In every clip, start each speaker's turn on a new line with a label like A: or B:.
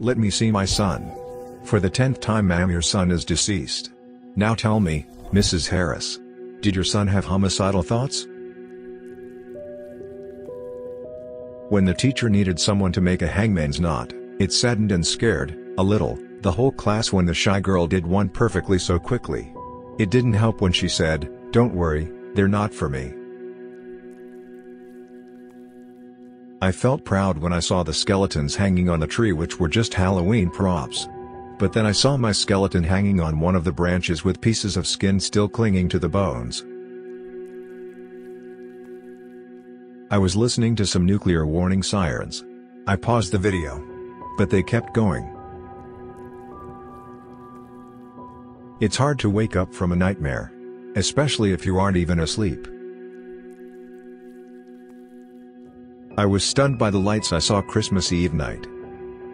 A: Let me see my son. For the tenth time ma'am your son is deceased. Now tell me, Mrs. Harris. Did your son have homicidal thoughts? When the teacher needed someone to make a hangman's knot, it saddened and scared, a little, the whole class when the shy girl did one perfectly so quickly. It didn't help when she said, don't worry, they're not for me. I felt proud when I saw the skeletons hanging on the tree which were just Halloween props. But then I saw my skeleton hanging on one of the branches with pieces of skin still clinging to the bones. I was listening to some nuclear warning sirens. I paused the video. But they kept going. It's hard to wake up from a nightmare. Especially if you aren't even asleep. I was stunned by the lights I saw Christmas Eve night.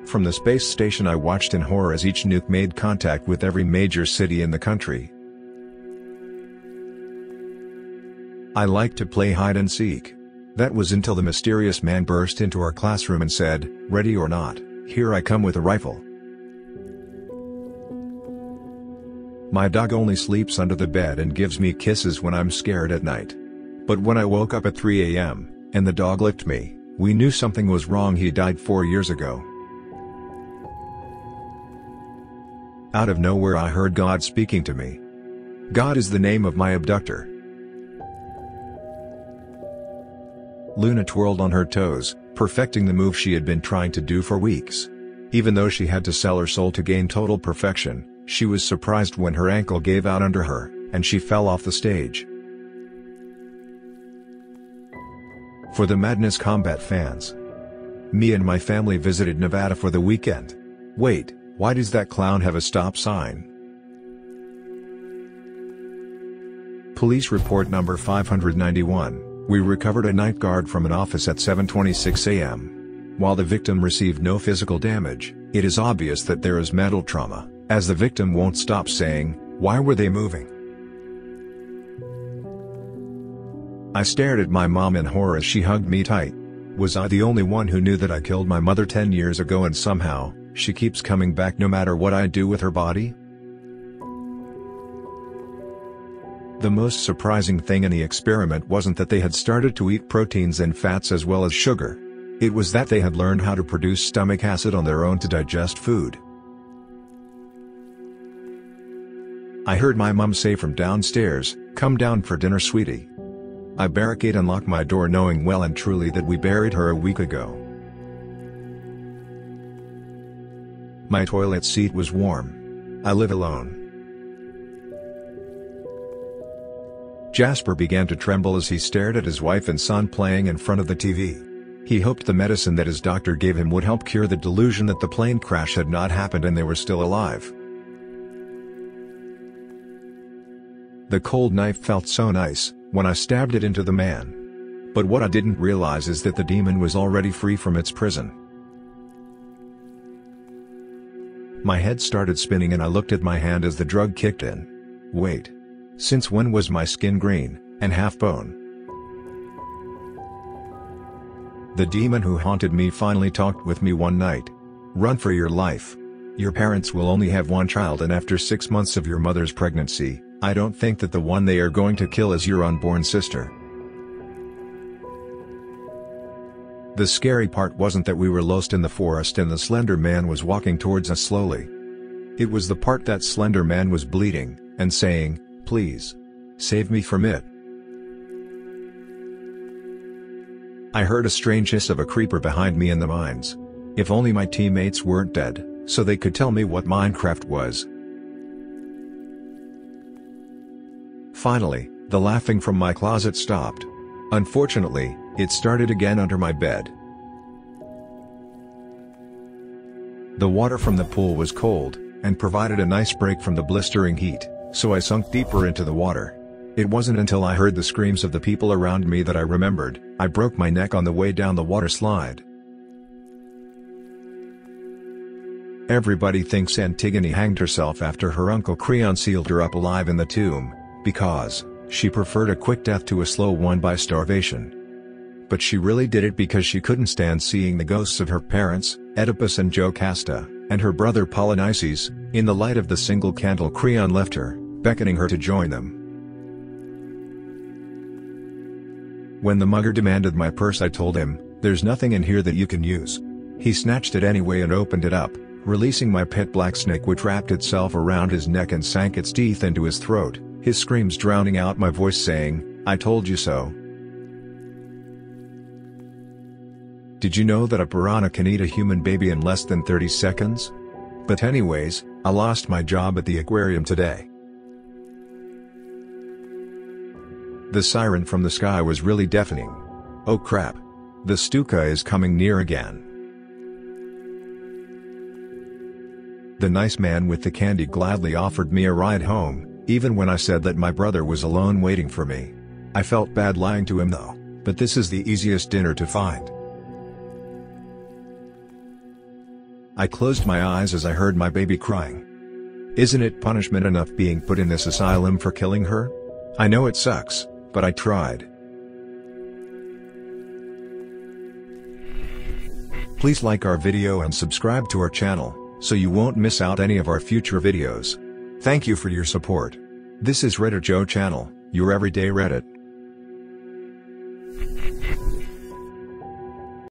A: From the space station I watched in horror as each nuke made contact with every major city in the country. I liked to play hide and seek. That was until the mysterious man burst into our classroom and said, ready or not, here I come with a rifle. My dog only sleeps under the bed and gives me kisses when I'm scared at night. But when I woke up at 3 a.m., and the dog licked me, we knew something was wrong he died four years ago. Out of nowhere I heard God speaking to me. God is the name of my abductor. Luna twirled on her toes, perfecting the move she had been trying to do for weeks. Even though she had to sell her soul to gain total perfection, she was surprised when her ankle gave out under her, and she fell off the stage. For the Madness Combat fans. Me and my family visited Nevada for the weekend. Wait, why does that clown have a stop sign? Police report number 591, we recovered a night guard from an office at 7.26 am. While the victim received no physical damage, it is obvious that there is mental trauma, as the victim won't stop saying, why were they moving? I stared at my mom in horror as she hugged me tight. Was I the only one who knew that I killed my mother 10 years ago and somehow, she keeps coming back no matter what I do with her body? The most surprising thing in the experiment wasn't that they had started to eat proteins and fats as well as sugar. It was that they had learned how to produce stomach acid on their own to digest food. I heard my mum say from downstairs, come down for dinner sweetie. I barricade and lock my door knowing well and truly that we buried her a week ago. My toilet seat was warm. I live alone. Jasper began to tremble as he stared at his wife and son playing in front of the TV. He hoped the medicine that his doctor gave him would help cure the delusion that the plane crash had not happened and they were still alive. The cold knife felt so nice, when I stabbed it into the man. But what I didn't realize is that the demon was already free from its prison. My head started spinning and I looked at my hand as the drug kicked in. Wait. Since when was my skin green, and half bone? The demon who haunted me finally talked with me one night. Run for your life. Your parents will only have one child and after six months of your mother's pregnancy, I don't think that the one they are going to kill is your unborn sister. The scary part wasn't that we were lost in the forest and the Slender Man was walking towards us slowly. It was the part that Slender Man was bleeding, and saying, please. Save me from it. I heard a strange hiss of a creeper behind me in the mines. If only my teammates weren't dead, so they could tell me what Minecraft was. Finally, the laughing from my closet stopped. Unfortunately, it started again under my bed. The water from the pool was cold, and provided a nice break from the blistering heat, so I sunk deeper into the water. It wasn't until I heard the screams of the people around me that I remembered, I broke my neck on the way down the water slide. Everybody thinks Antigone hanged herself after her uncle Creon sealed her up alive in the tomb, because, she preferred a quick death to a slow one by starvation. But she really did it because she couldn't stand seeing the ghosts of her parents, Oedipus and Jocasta. and her brother Polynices, in the light of the single candle Creon left her, beckoning her to join them. When the mugger demanded my purse I told him, there's nothing in here that you can use. He snatched it anyway and opened it up, releasing my pet black snake which wrapped itself around his neck and sank its teeth into his throat, his screams drowning out my voice saying, I told you so. Did you know that a piranha can eat a human baby in less than 30 seconds? But anyways, I lost my job at the aquarium today. The siren from the sky was really deafening. Oh crap. The Stuka is coming near again. The nice man with the candy gladly offered me a ride home, even when I said that my brother was alone waiting for me. I felt bad lying to him though, but this is the easiest dinner to find. I closed my eyes as I heard my baby crying. Isn't it punishment enough being put in this asylum for killing her? I know it sucks, but I tried. Please like our video and subscribe to our channel, so you won't miss out any of our future videos. Thank you for your support. This is Reddit Joe channel, your everyday Reddit.